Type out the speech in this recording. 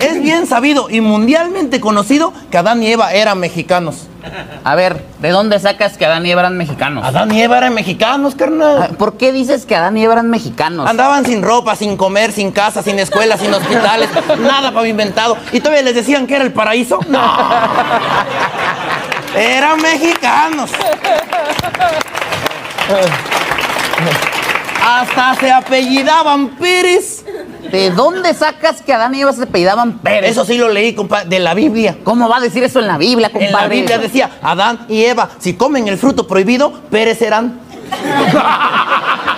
Es bien sabido y mundialmente conocido que Adán y Eva eran mexicanos. A ver, ¿de dónde sacas que Adán y Eva eran mexicanos? Adán y Eva eran mexicanos, Ah, carnal. ¿Por qué dices que Adán y Eva eran mexicanos? Andaban sin ropa, sin comer, sin casa, sin escuela, sin hospitales, nada pavimentado. ¿Y todavía les decían que era el paraíso? No. Eran mexicanos. Hasta se apellidaban Pérez. ¿De dónde sacas que Adán y Eva se apellidaban Pérez? Eso sí lo leí, compa, de la Biblia. ¿Cómo va a decir eso en la Biblia, compadre? En la Biblia decía, Adán y Eva, si comen el fruto prohibido, perecerán.